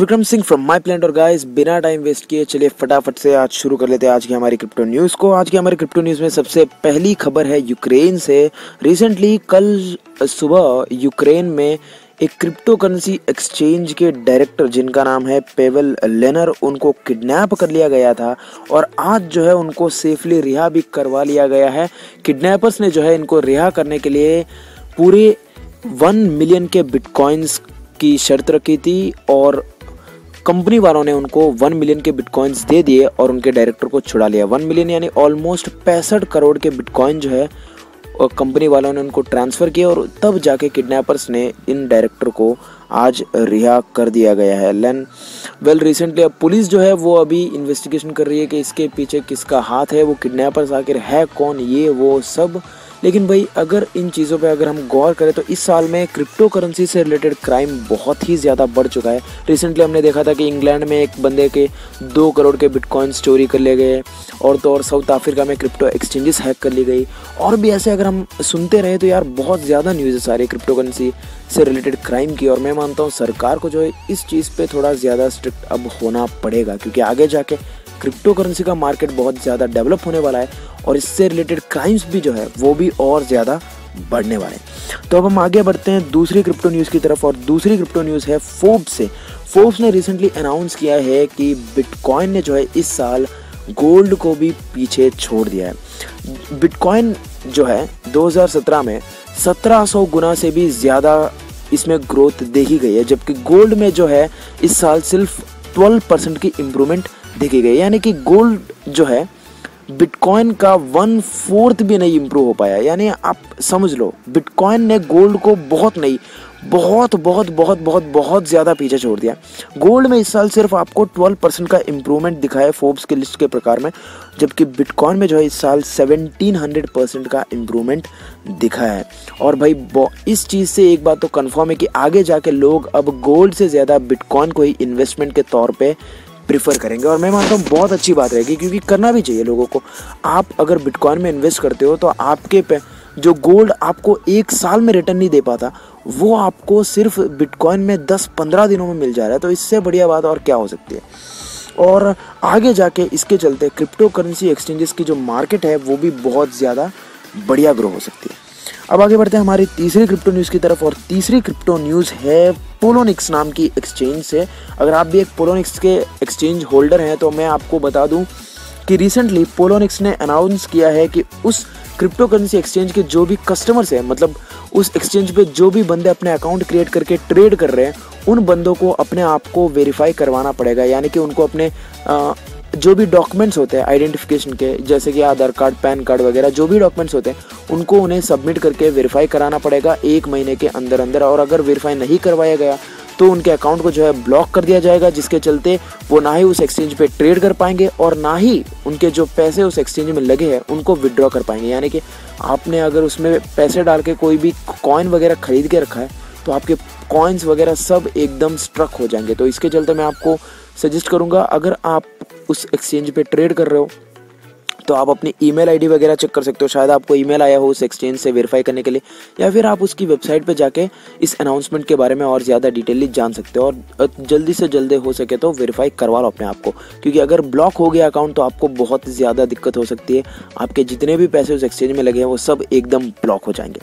Vikram Singh from my plan और guys बिना time waste किए चलिए फटाफट से आज शुरू कर लेते हैं आज की हमारी क्रिप्टो न्यूज़ को। आज की हमारी क्रिप्टो न्यूज़ में सबसे पहली खबर है यूक्रेन से। रिसेंटली कल सुबह यूक्रेन में एक क्रिप्टो करेंसी एक्सचेंज के डायरेक्टर जिनका नाम है पेवल लेनर उनको किडनैप कर लिया गया था और आज जो है उनको सेफली रिहा भी करवा लिया गया है। किडनैपर्स ने जो है इनको रिहा करने के लिए पूरे वन मिलियन के बिटकॉइंस की शर्त रखी थी और कंपनी वालों ने उनको वन मिलियन के बिटकॉइंस दे दिए और उनके डायरेक्टर को छुड़ा लिया। वन मिलियन यानी ऑलमोस्ट पैंसठ करोड़ के बिटकॉइन जो है कंपनी वालों ने उनको ट्रांसफ़र किया और तब जाके किडनैपर्स ने इन डायरेक्टर को आज रिहा कर दिया गया है। लेन, वेल रिसेंटली अब पुलिस जो है, वो अभी इन्वेस्टिगेशन कर रही है कि इसके पीछे किसका हाथ है, वो किडनैपर्स आखिर है कौन, ये, वो सब। लेकिन भाई, अगर इन चीज़ों पे अगर हम गौर करें तो इस साल में क्रिप्टो करेंसी से रिलेटेड क्राइम बहुत ही ज़्यादा बढ़ चुका है। रिसेंटली हमने देखा था कि इंग्लैंड में एक बंदे के दो करोड़ के बिटकॉइन चोरी कर लिए गए और तो और साउथ अफ्रीका में क्रिप्टो एक्सचेंजेस हैक कर ली गई। और भी ऐसे अगर हम सुनते रहे तो यार बहुत ज़्यादा न्यूज़ आ रही है क्रिप्टो करेंसी से रिलेटेड क्राइम की। और मैं मानता हूँ सरकार को जो है इस चीज़ पर थोड़ा ज़्यादा स्ट्रिक्ट अब होना पड़ेगा, क्योंकि आगे जाके क्रिप्टो करेंसी का मार्केट बहुत ज़्यादा डेवलप होने वाला है और इससे रिलेटेड क्राइम्स भी जो है, वो भी और ज़्यादा बढ़ने वाले तो अब हम आगे बढ़ते हैं दूसरी क्रिप्टो न्यूज़ की तरफ़ और दूसरी क्रिप्टो न्यूज़ है फोर्ब्स से। फोर्ब्स ने रिसेंटली अनाउंस किया है कि बिटकॉइन ने जो है, इस साल गोल्ड को भी पीछे छोड़ दिया है। बिटकॉइन जो है 2017 में 1700 गुना से भी ज़्यादा इसमें ग्रोथ देखी गई है, जबकि गोल्ड में जो है, इस साल सिर्फ़ 12 परसेंट की इम्प्रूवमेंट देखी गई। यानी कि गोल्ड जो है बिटकॉइन का वन फोर्थ भी नहीं इम्प्रूव हो पाया। यानी आप समझ लो बिटकॉइन ने गोल्ड को बहुत नहीं, बहुत बहुत बहुत बहुत बहुत ज़्यादा पीछे छोड़ दिया। गोल्ड में इस साल सिर्फ़ आपको 12 परसेंट का इम्प्रूवमेंट दिखा है फोर्ब्स के लिस्ट के प्रकार में, जबकि बिटकॉइन में जो है इस साल 1700 परसेंट का इम्प्रूवमेंट दिखा है। और भाई इस चीज़ से एक बात तो कन्फर्म है कि आगे जाके लोग अब गोल्ड से ज़्यादा बिटकॉइन को ही इन्वेस्टमेंट के तौर पर प्रीफर करेंगे। और मैं मानता हूँ बहुत अच्छी बात रहेगी, क्योंकि करना भी चाहिए लोगों को। आप अगर बिटकॉइन में इन्वेस्ट करते हो तो आपके पे जो गोल्ड आपको एक साल में रिटर्न नहीं दे पाता, वो आपको सिर्फ़ बिटकॉइन में 10-15 दिनों में मिल जा रहा है। तो इससे बढ़िया बात और क्या हो सकती है? और आगे जाके इसके चलते क्रिप्टो करेंसी एक्सचेंजेस की जो मार्केट है, वो भी बहुत ज़्यादा बढ़िया ग्रो हो सकती है। अब आगे बढ़ते हैं हमारी तीसरी क्रिप्टो न्यूज़ की तरफ़ और तीसरी क्रिप्टो न्यूज़ है पोलोनिक्स नाम की एक्सचेंज से। अगर आप भी एक पोलोनिक्स के एक्सचेंज होल्डर हैं तो मैं आपको बता दूँ कि रिसेंटली पोलोनिक्स ने अनाउंस किया है कि उस क्रिप्टो करेंसी एक्सचेंज के जो भी कस्टमर्स हैं मतलब उस एक्सचेंज पे जो भी बंदे अपने अकाउंट क्रिएट करके ट्रेड कर रहे हैं, उन बंदों को अपने आप को वेरीफाई करवाना पड़ेगा। यानी कि उनको अपने जो भी डॉक्यूमेंट्स होते हैं आइडेंटिफिकेशन के, जैसे कि आधार कार्ड, पैन कार्ड वगैरह, जो भी डॉक्यूमेंट्स होते हैं, उनको उन्हें सबमिट करके वेरीफाई कराना पड़ेगा एक महीने के अंदर अंदर। और अगर वेरीफाई नहीं करवाया गया तो उनके अकाउंट को जो है ब्लॉक कर दिया जाएगा, जिसके चलते वो ना ही उस एक्सचेंज पे ट्रेड कर पाएँगे और ना ही उनके जो पैसे उस एक्सचेंज में लगे हैं, उनको विड्रॉ कर पाएँगे। यानी कि आपने अगर उसमें पैसे डाल के कोई भी कॉइन वगैरह खरीद के रखा है तो आपके कॉइन्स वगैरह सब एकदम स्ट्रक हो जाएँगे। तो इसके चलते मैं आपको सजेस्ट करूँगा, अगर आप उस एक्सचेंज पे ट्रेड कर रहे हो तो आप अपनी ईमेल आईडी वगैरह चेक कर सकते हो। शायद आपको ईमेल आया हो उस एक्सचेंज से वेरीफाई करने के लिए, या फिर आप उसकी वेबसाइट पे जाके इस अनाउंसमेंट के बारे में और ज़्यादा डिटेली जान सकते हो और जल्दी से जल्दी हो सके तो वेरीफाई करवा लो अपने आप को। क्योंकि अगर ब्लॉक हो गया अकाउंट तो आपको बहुत ज़्यादा दिक्कत हो सकती है। आपके जितने भी पैसे उस एक्सचेंज में लगे हैं, वो सब एकदम ब्लॉक हो जाएँगे।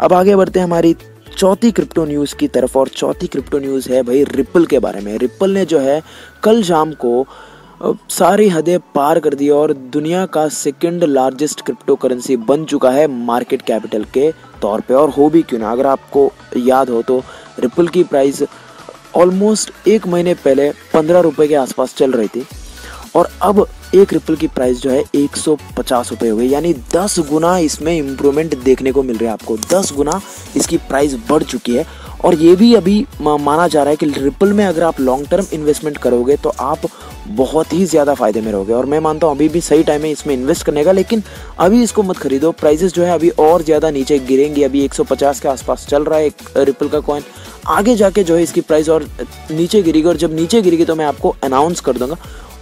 अब आगे बढ़ते हैं हमारी चौथी क्रिप्टो न्यूज़ की तरफ़, और चौथी क्रिप्टो न्यूज़ है भाई रिपल के बारे में। रिपल ने जो है कल शाम को सारी हदें पार कर दी, और दुनिया का सेकंड लार्जेस्ट क्रिप्टो करेंसी बन चुका है मार्केट कैपिटल के तौर पे। और हो भी क्यों ना, अगर आपको याद हो तो रिपल की प्राइस ऑलमोस्ट एक महीने पहले पंद्रह रुपये के आसपास चल रही थी। और अब एक रिपल की प्राइस जो है एक सौ पचास रुपये हो गई। यानी दस गुना इसमें इम्प्रूवमेंट देखने को मिल रहा है आपको। दस गुना इसकी प्राइस बढ़ चुकी है। और ये भी अभी माना जा रहा है कि रिपल में अगर आप लॉन्ग टर्म इन्वेस्टमेंट करोगे तो आप बहुत ही ज़्यादा फ़ायदे में रहोगे। और मैं मानता हूँ, अभी भी सही टाइम है इसमें इन्वेस्ट करने का, लेकिन अभी इसको मत खरीदो। प्राइजेस जो है अभी और ज़्यादा नीचे गिरेंगी। अभी 150 के आसपास चल रहा है एक रिपल का कॉइन आगे जाके जो है इसकी प्राइस और नीचे गिरेगी। और जब नीचे गिरेगी तो मैं आपको अनाउंस कर दूँगा।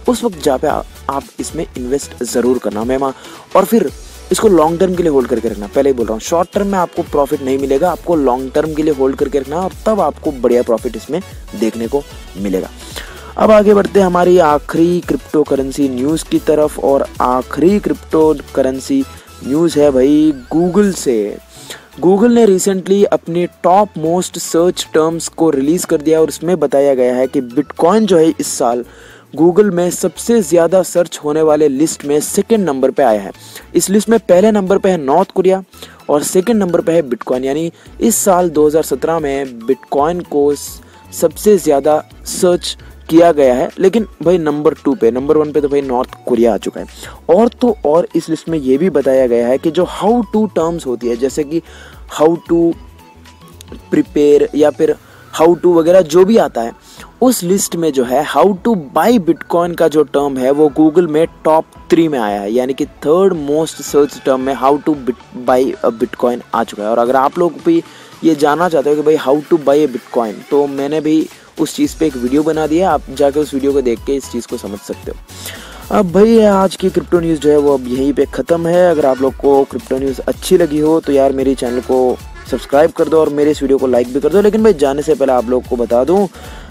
उस वक्त जहाँ पे आप इसमें इन्वेस्ट ज़रूर करना मैं और फिर इसको लॉन्ग टर्म के लिए होल्ड करके रखना। पहले ही बोल रहा हूँ शॉर्ट टर्म में आपको प्रॉफिट नहीं मिलेगा, आपको लॉन्ग टर्म के लिए होल्ड करके रखना और तब आपको बढ़िया प्रॉफिट इसमें देखने को मिलेगा। अब आगे बढ़ते हैं हमारी आखिरी क्रिप्टो करेंसी न्यूज़ की तरफ़ और आखिरी क्रिप्टो करेंसी न्यूज़ है भाई गूगल से। गूगल ने रिसेंटली अपने टॉप मोस्ट सर्च टर्म्स को रिलीज़ कर दिया और उसमें बताया गया है कि बिटकॉइन जो है इस साल गूगल में सबसे ज़्यादा सर्च होने वाले लिस्ट में सेकेंड नंबर पे आया है। इस लिस्ट में पहले नंबर पे है नॉर्थ कोरिया और सेकेंड नंबर पे है बिटकॉइन। यानी इस साल 2017 में बिटकॉइन को सबसे ज़्यादा सर्च किया गया है। लेकिन भाई नंबर टू पे, नंबर वन पे तो भाई नॉर्थ कोरिया आ चुका है। और तो और इस लिस्ट में ये भी बताया गया है कि जो हाउ टू टर्म्स होती है, जैसे कि हाउ टू प्रिपेयर या फिर हाउ टू वगैरह जो भी आता है उस लिस्ट में जो है हाउ टू बाई बिटकॉइन का जो टर्म है, वो गूगल में टॉप थ्री में आया है। यानी कि थर्ड मोस्ट सर्च टर्म में हाउ टू बाई बिटकॉइन आ चुका है। और अगर आप लोग भी ये जानना चाहते हो कि भाई how to buy a bitcoin तो मैंने भी उस चीज़ पे एक वीडियो बना दिया आप जाके उस वीडियो को देख के इस चीज़ को समझ सकते हो। अब भाई, आज की क्रिप्टो न्यूज़ जो है, वो अब यहीं पे ख़त्म है। अगर आप लोग को क्रिप्टो न्यूज़ अच्छी लगी हो तो यार मेरे चैनल को सब्सक्राइब कर दो और मेरे इस वीडियो को लाइक भी कर दो। लेकिन भाई, जाने से पहले आप लोग को बता दूँ,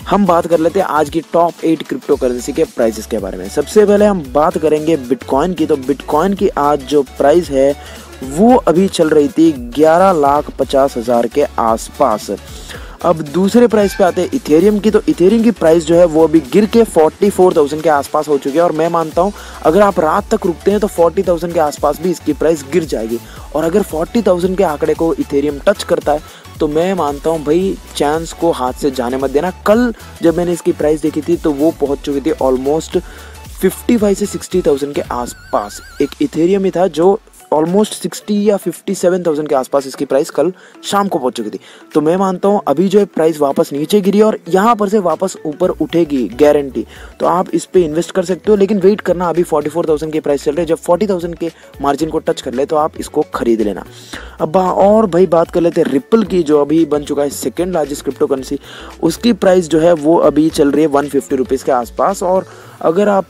हम बात कर लेते हैं आज की टॉप एट क्रिप्टो करेंसी के प्राइसेस के बारे में। सबसे पहले हम बात करेंगे बिटकॉइन की। तो बिटकॉइन की आज जो प्राइस है, वो अभी चल रही थी ग्यारह लाख पचास हज़ार के आसपास। अब दूसरे प्राइस पे आते हैं इथेरियम की तो इथेरियम की प्राइस जो है वो अभी गिर के फोर्टी फोर थाउज़ेंड के आसपास हो चुकी है और मैं मानता हूँ अगर आप रात तक रुकते हैं तो फोर्टी थाउज़ेंड के आसपास भी इसकी प्राइस गिर जाएगी। और अगर फोर्टी थाउज़ेंड के आंकड़े को इथेरियम टच करता है तो मैं मानता हूँ भाई चांस को हाथ से जाने मत देना। कल जब मैंने इसकी प्राइस देखी थी तो वो पहुँच चुकी थी ऑलमोस्ट 55 से 60,000 के आसपास। एक इथेरियम ही था जो ऑलमोस्ट सिक्सटी या फिफ्टी सेवन थाउज़ेंड के आसपास इसकी प्राइस कल शाम को पहुँच चुकी थी। तो मैं मानता हूँ, अभी जो है प्राइस वापस नीचे गिरी और यहाँ पर से वापस ऊपर उठेगी गारंटी तो आप इस पर इन्वेस्ट कर सकते हो, लेकिन वेट करना, अभी फोर्टी फोर थाउज़ेंड की प्राइस चल रही है। जब फोर्टी थाउज़ेंड के मार्जिन को टच कर ले तो आप इसको खरीद लेना। अब और भाई बात कर लेते हैं रिपल की जो अभी बन चुका है सेकेंड लार्जेस्ट क्रिप्टो करेंसी उसकी प्राइस जो है वो अभी चल रही है वन फिफ्टी रुपीज़ के आसपास। और अगर आप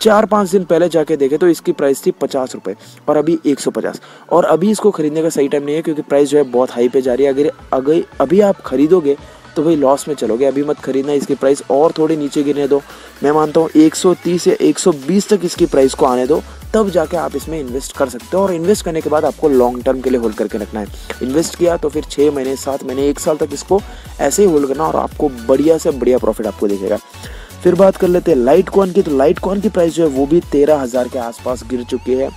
चार पाँच दिन पहले जाके देखे तो इसकी प्राइस थी पचास रुपये और अभी एक सौ पचास। और अभी इसको खरीदने का सही टाइम नहीं है क्योंकि प्राइस जो है बहुत हाई पे जा रही है। अगर अगर अभी आप खरीदोगे तो भाई लॉस में चलोगे। अभी मत खरीदना, इसकी प्राइस और थोड़ी नीचे गिरने दो। मैं मानता हूँ 130 या 120 तक इसकी प्राइस को आने दो। तब जाके आप इसमें इन्वेस्ट कर सकते हो और इन्वेस्ट करने के बाद आपको लॉन्ग टर्म के लिए होल्ड करके रखना है। इन्वेस्ट किया तो फिर छः महीने, सात महीने, एक साल तक इसको ऐसे ही होल्ड करना और आपको बढ़िया से बढ़िया प्रॉफिट आपको दिखेगा। फिर बात कर लेते हैं लाइट कॉइन की। तो लाइट कॉइन की प्राइस जो है वो भी तेरह हज़ार के आसपास गिर चुकी है।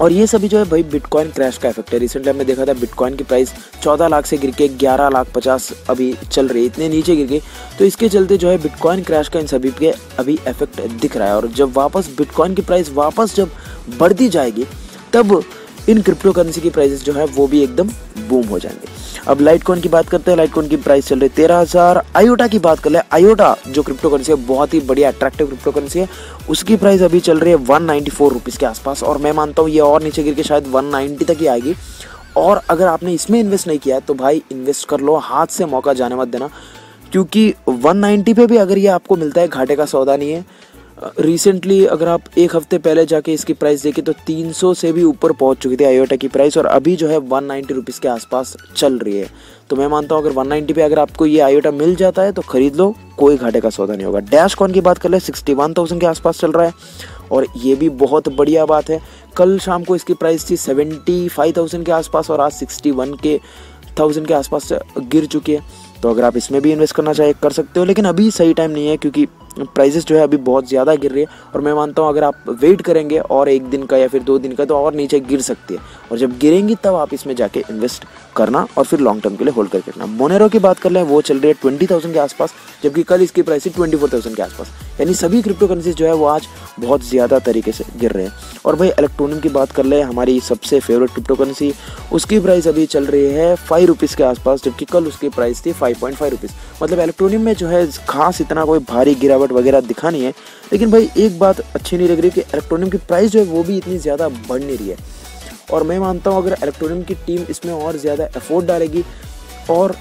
और ये सभी जो है भाई बिटकॉइन क्रैश का इफ़ेक्ट है। रिसेंटली हमने देखा था बिटकॉइन की प्राइस 14 लाख से गिर के 11 लाख 50 अभी चल रही है। इतने नीचे गिर गई। तो इसके चलते जो है बिटकॉइन क्रैश का इन सभी पे अभी इफ़ेक्ट दिख रहा है। और जब वापस बिटकॉइन की प्राइस वापस जब बढ़ती जाएगी, तब इन क्रिप्टो करेंसी की प्राइसेस जो है वो भी एकदम बूम हो जाएँगे। अब लाइट कॉइन की बात करते हैं, लाइट की प्राइस चल रही है तेरह हज़ार। आयोटा की बात कर ले आयोटा जो क्रिप्टो करेंसी है, बहुत ही बढ़िया अट्रैक्टिव क्रिप्टो करेंसी है। उसकी प्राइस अभी चल रही है वन नाइन्टी फोर रुपीज़ के आसपास और मैं मानता हूँ ये और नीचे गिर के शायद वन नाइन्टी तक ही आएगी। और अगर आपने इसमें इन्वेस्ट नहीं किया है तो भाई इन्वेस्ट कर लो, हाथ से मौका जाने मत देना, क्योंकि 190 पे भी अगर ये आपको मिलता है, घाटे का सौदा नहीं है। रिसेंटली अगर आप एक हफ़्ते पहले जाके इसकी प्राइस देखें तो 300 से भी ऊपर पहुँच चुकी थी आयोटा की प्राइस और अभी जो है वन नाइन्टी के आसपास चल रही है। तो मैं मानता हूँ, अगर 190 पे अगर आपको ये आयोटा मिल जाता है तो खरीद लो, कोई घाटे का सौदा नहीं होगा। डैश कॉन की बात कर ले, सिक्सटी वन थाउज़ेंड के आसपास चल रहा है और ये भी बहुत बढ़िया बात है। कल शाम को इसकी प्राइस थी सेवेंटी फाइव थाउज़ेंड के आसपास और आज सिक्सटी वन के थाउज़ेंड के आसपास गिर चुकी है। तो अगर आप इसमें भी इन्वेस्ट करना चाहे, कर सकते हो, लेकिन अभी सही टाइम नहीं है, क्योंकि प्राइसेस जो है अभी बहुत ज़्यादा गिर रही है। और मैं मानता हूँ, अगर आप वेट करेंगे और एक दिन का या फिर दो दिन का तो और नीचे गिर सकती है। और जब गिरेंगी, तब आप इसमें जाके इन्वेस्ट करना और फिर लॉन्ग टर्म के लिए होल्ड करके रखना। मोनेरो की बात कर लें, वो चल रही है ट्वेंटी थाउज़ेंड के आसपास, जबकि कल इसकी प्राइस ट्वेंटी फोर थाउज़ेंड के आसपास। यानी सभी क्रिप्टो करेंसीज जो है, वो आज बहुत ज़्यादा तरीके से गिर रहे हैं। और भाई इलेक्ट्रॉनिक की बात कर ले, हमारी सबसे फेवरेट क्रिप्टो करेंसी उसकी प्राइस अभी चल रही है फाइव रुपीज़ के आसपास, जबकि कल उसकी प्राइस थी फाइव पॉइंट फाइव रुपीज़ मतलब इलेक्ट्रॉनिक में जो है, खास इतना कोई भारी गिरावट वगैरह दिखानी है, लेकिन भाई एक बात अच्छी नहीं लग रही कि इलेक्ट्रोनियम की प्राइस जो है वो भी इतनी ज़्यादा बढ़ नहीं रही है। और मैं मानता हूँ अगर इलेक्ट्रोनियम की टीम इसमें और ज़्यादा एफोर्ड डालेगी और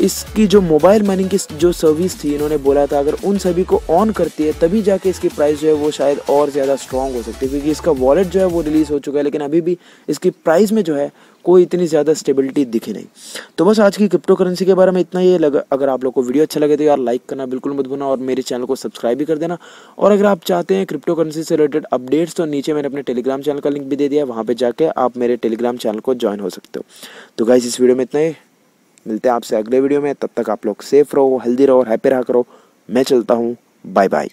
इसकी जो मोबाइल मनी की जो सर्विस थी, इन्होंने बोला था, अगर उन सभी को ऑन करती है, तभी जाके इसकी प्राइस जो है वो शायद और ज़्यादा स्ट्रॉन्ग हो सकती है, क्योंकि इसका वॉलेट जो है वो रिलीज़ हो चुका है, लेकिन अभी भी इसकी प्राइस में जो है कोई इतनी ज़्यादा स्टेबिलिटी दिखी नहीं। तो बस आज की क्रिप्टो करेंसी के बारे में इतना ही लगा अगर आप लोग को वीडियो अच्छा लगे तो यार लाइक करना बिल्कुल मत भूलना और मेरे चैनल को सब्सक्राइब भी कर देना। और अगर आप चाहते हैं क्रिप्टो करेंसी से रिलेटेड अपडेट्स तो नीचे मैंने अपने टेलीग्राम चैनल का लिंक भी दे दिया वहाँ पर जाकर आप मेरे टेलीग्राम चैनल को ज्वाइन हो सकते हो। तो गाइज़ इस वीडियो में इतना ही। मिलते हैं आपसे अगले वीडियो में, तब तक आप लोग सेफ़ रहो हेल्दी रहो हैप्पी रहा करो। मैं चलता हूँ बाय बाय